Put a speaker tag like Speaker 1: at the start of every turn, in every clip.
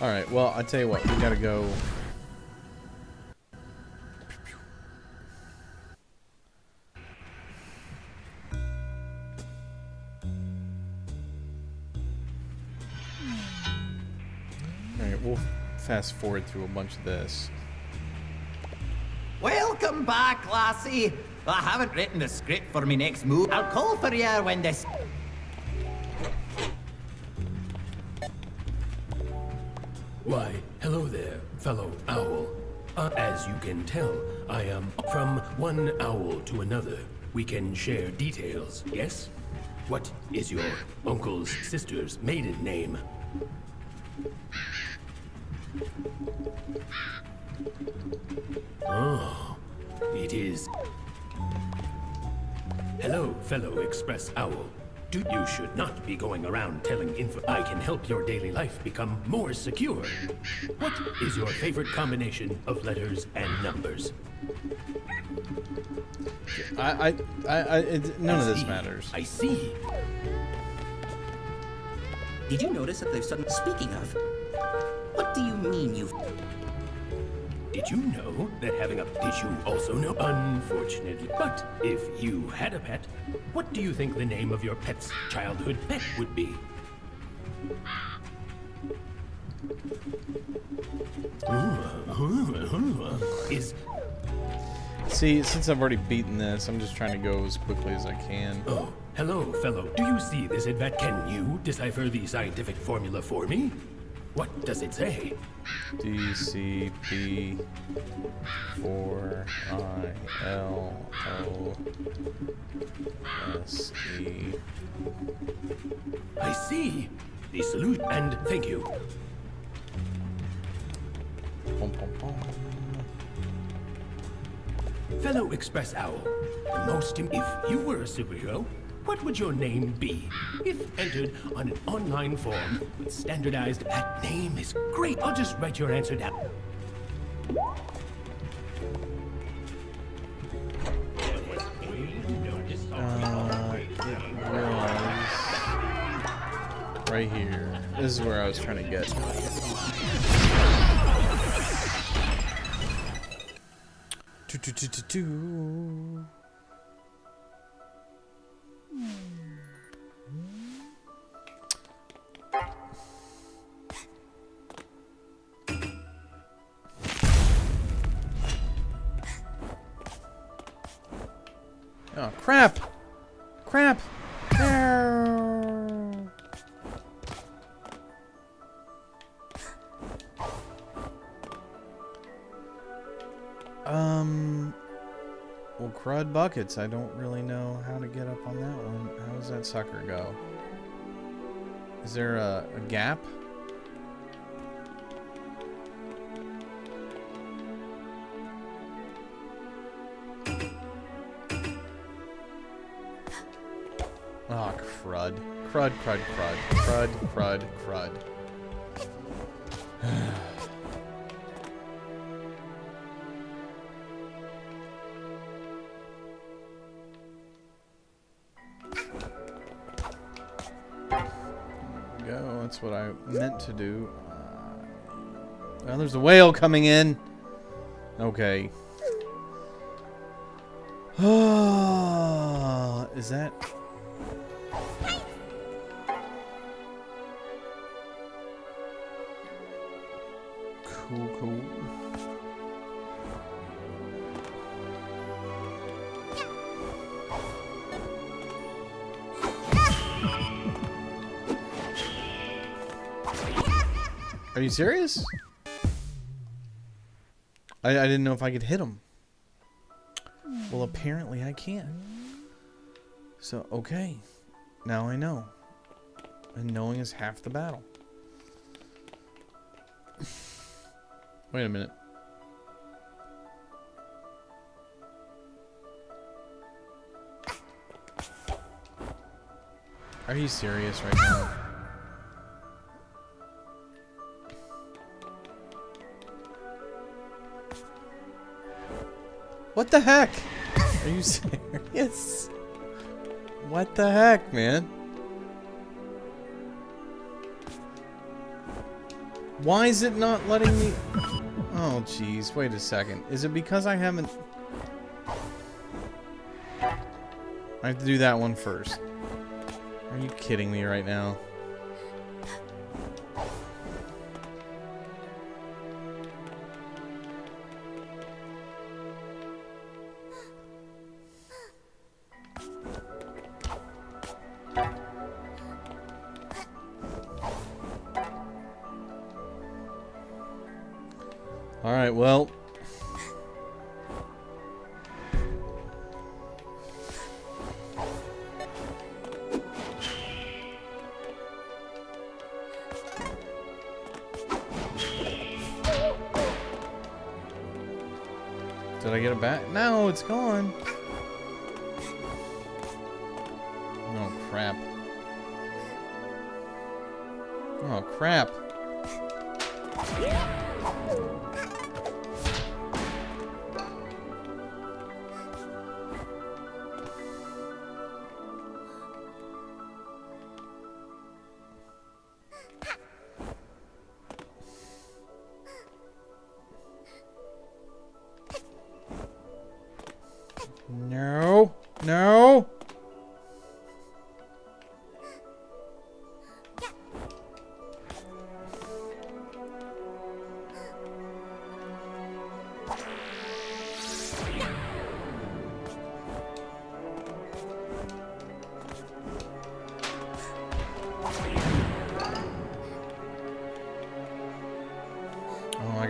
Speaker 1: Alright, well, I tell you what, we gotta go... Alright, we'll fast forward through a bunch of this.
Speaker 2: Welcome back, lassie. I haven't written the script for me next move. I'll call for you when this.
Speaker 3: You can tell, I am from one owl to another. We can share details, yes? What is your uncle's sister's maiden name? Oh, it is. Hello, fellow Express Owl. Do you should not be going around telling info. I can help your daily life become more secure. What is your favorite combination of letters and numbers?
Speaker 1: I, I, I, I it, none of this
Speaker 3: see.
Speaker 1: matters.
Speaker 3: I see.
Speaker 4: Did you notice that they've suddenly... Speaking of, what do you mean you've...
Speaker 3: Did you know that having a did you also know unfortunately but if you had a pet what do you think the name of your pet's childhood pet would be? Is
Speaker 1: See, since I've already beaten this, I'm just trying to go as quickly as I can.
Speaker 3: oh hello fellow. Do you see this advat can you decipher the scientific formula for me? What does it say
Speaker 1: D C B four I L O S E.
Speaker 3: I see the salute and thank you. Fellow Express Owl, the most if you were a superhero, what would your name be? If entered on an online form with standardized, that name is great. I'll just write your answer down.
Speaker 1: Uh, right here. This is where I was trying to get. Do, do, do, do, do. Crud buckets. I don't really know how to get up on that one. How does that sucker go? Is there a, a gap? Oh, crud. Crud, crud, crud. Crud, crud, crud. That's what I meant to do. Uh, there's a whale coming in. Okay. Is that... Are you serious? I, I didn't know if I could hit him. Well, apparently I can. So, okay. Now I know. And knowing is half the battle. Wait a minute. Are you serious right now? What the heck? Are you serious? What the heck, man? Why is it not letting me... Oh, jeez. Wait a second. Is it because I haven't... I have to do that one first. Are you kidding me right now? Well... Did I get it back? No, it's gone. Oh, crap. Oh, crap.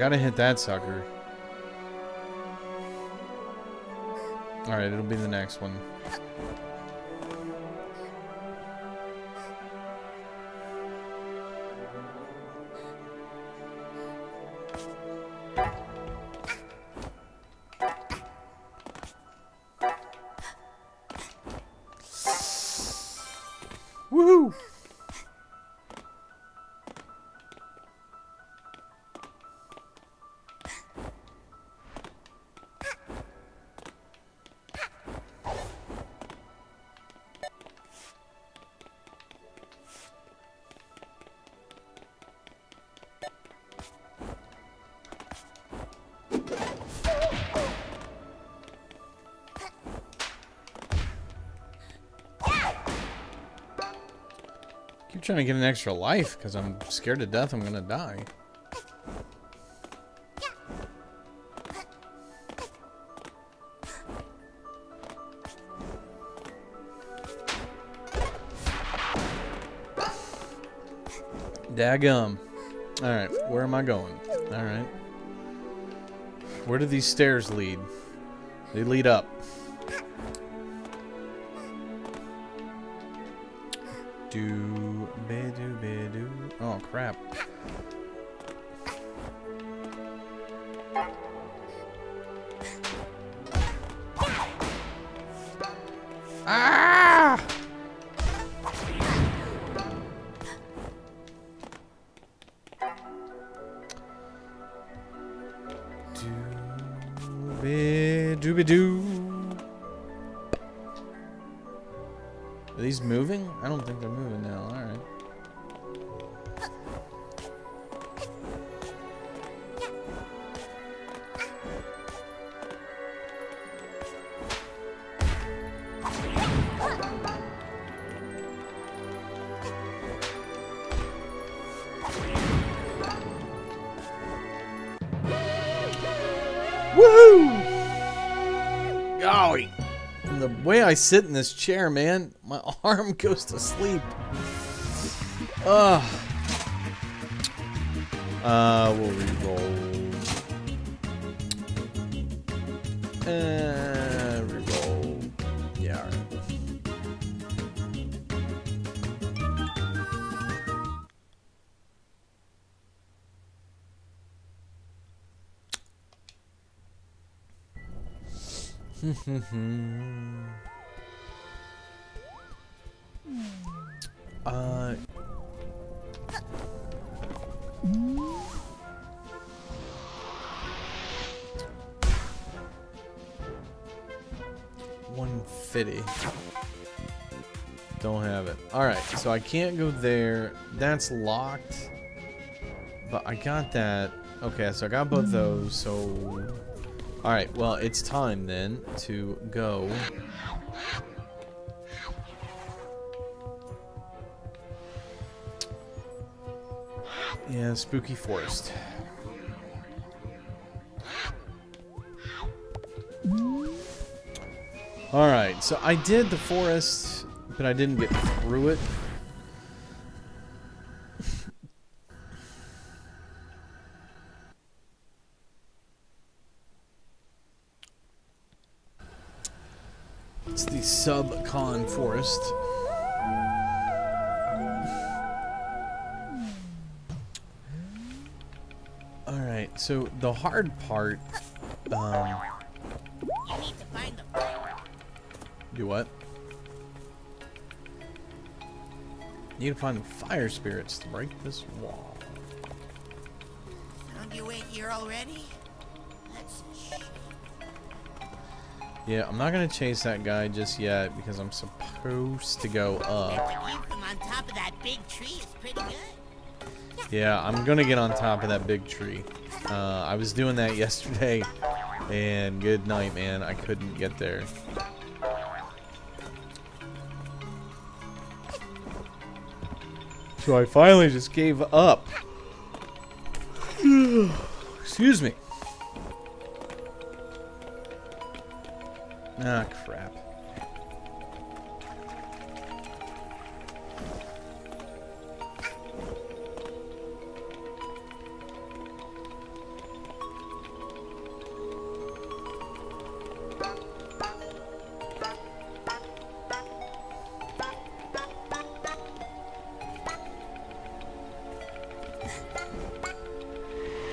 Speaker 1: Gotta hit that sucker. Alright, it'll be the next one. Keep trying to get an extra life because I'm scared to death I'm gonna die. Dagum. Alright, where am I going? Alright. Where do these stairs lead? They lead up. Do be do be do. Oh crap. Ah! The way I sit in this chair, man, my arm goes to sleep. Ugh. Uh, we'll re-roll. Uh, uh. One fifty. Don't have it. Alright, so I can't go there. That's locked. But I got that. Okay, so I got both those, so... Alright, well, it's time then to go... Yeah, Spooky Forest. Alright, so I did the forest, but I didn't get through it. It's the Subcon forest. Alright, so the hard part... Um,
Speaker 5: You
Speaker 1: do what? Need to find the fire spirits to break this wall.
Speaker 5: Found your way here already?
Speaker 1: Yeah, I'm not gonna chase that guy just yet because I'm supposed to go up.
Speaker 5: view from on top of that big tree is pretty good.
Speaker 1: Yeah, I'm gonna get on top of that big tree. Uh, I was doing that yesterday, and good night, man. I couldn't get there. So I finally just gave up. Excuse me. Ah, crap.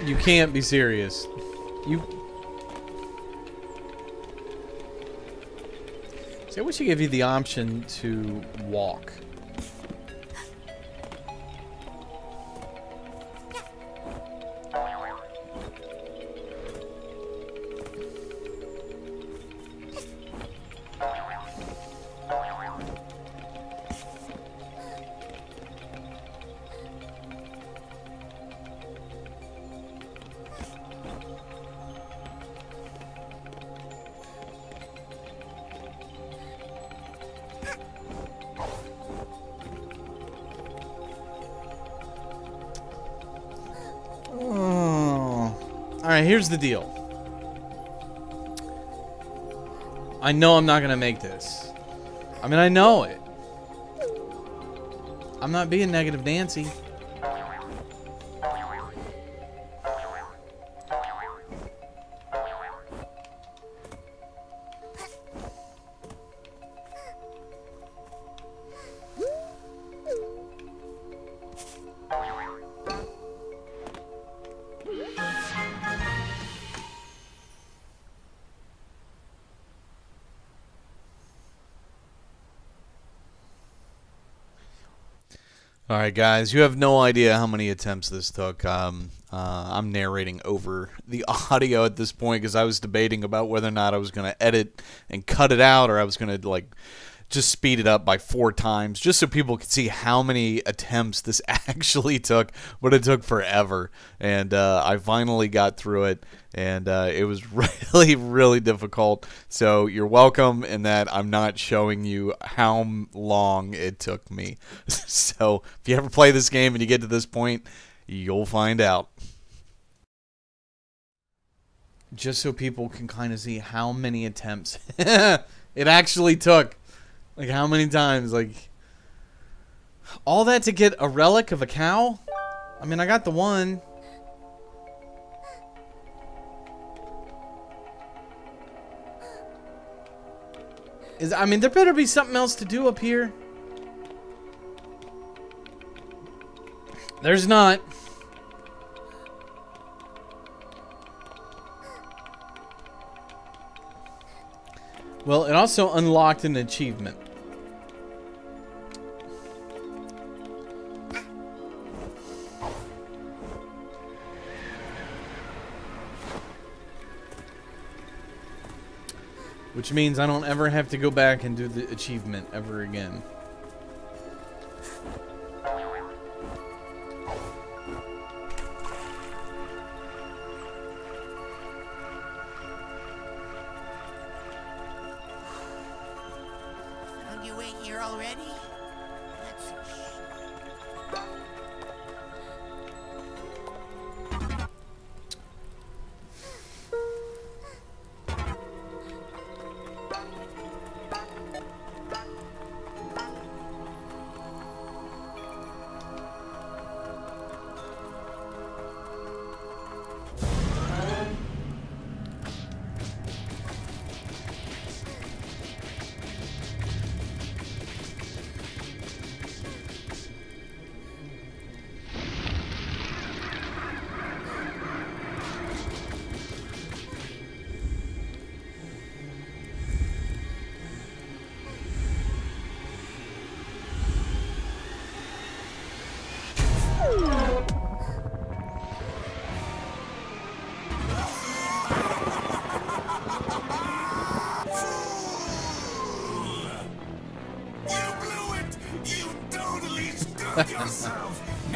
Speaker 1: You can't be serious. You. See, I wish you gave you the option to walk. Alright, here's the deal. I know I'm not gonna make this. I mean, I know it. I'm not being negative Nancy. Right, guys, you have no idea how many attempts this took. Um, uh, I'm narrating over the audio at this point because I was debating about whether or not I was going to edit and cut it out or I was going to like just speed it up by four times just so people could see how many attempts this actually took, but it took forever. And uh, I finally got through it, and uh, it was really, really difficult. So you're welcome in that I'm not showing you how long it took me. so if you ever play this game and you get to this point, you'll find out. Just so people can kind of see how many attempts it actually took. Like how many times? Like all that to get a relic of a cow? I mean, I got the one. Is I mean, there better be something else to do up here. There's not. Well, it also unlocked an achievement. Which means I don't ever have to go back and do the achievement ever again.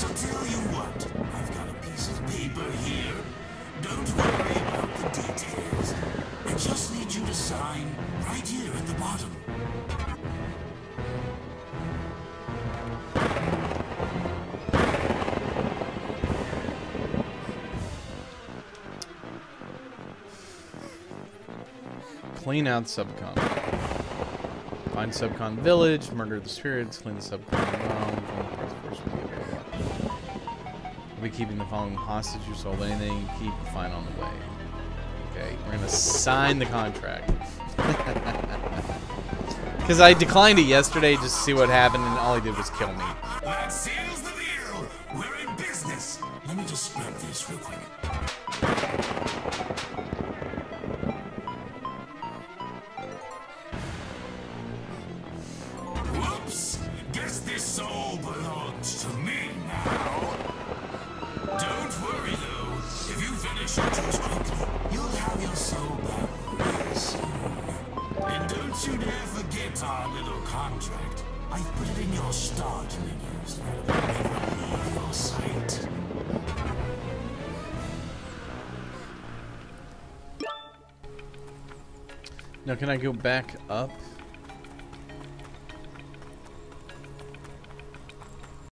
Speaker 6: So tell you what, I've got a piece of paper here. Don't worry about the details. I just need you to sign right here at the bottom.
Speaker 1: Clean out Subcon. Find Subcon village, murder the spirits, clean the Subcon We'll be keeping the following hostage. You sold anything you keep, fine on the way. Okay, we're gonna sign the contract. Because I declined it yesterday just to see what happened, and all he did was kill me.
Speaker 6: That seals the deal. We're in business. Let me just grab this real quick. Whoops! Guess this soul belongs to me now.
Speaker 1: Now, can I go back up?